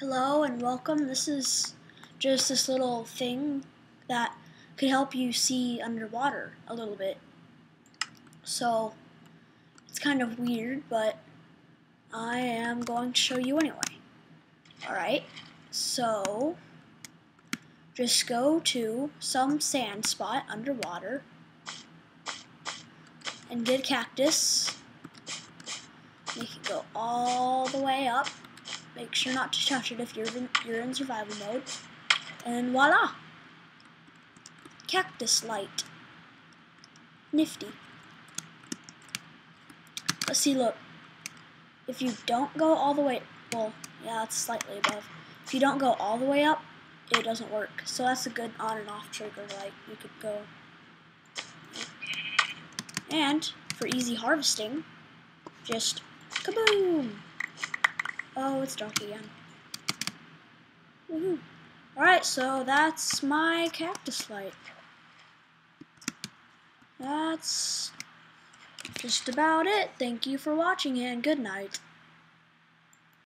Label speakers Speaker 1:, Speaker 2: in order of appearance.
Speaker 1: Hello and welcome. This is just this little thing that could help you see underwater a little bit. So it's kind of weird, but I am going to show you anyway. Alright, so just go to some sand spot underwater and get a cactus. Make it go all the way up Make sure not to touch it if you're in, you're in survival mode. And voila! Cactus light. Nifty. Let's see, look. If you don't go all the way, well, yeah, it's slightly above. If you don't go all the way up, it doesn't work. So that's a good on and off trigger, like, you could go. And, for easy harvesting, just kaboom! It's dark again. Alright, so that's my cactus light. That's just about it. Thank you for watching and good night.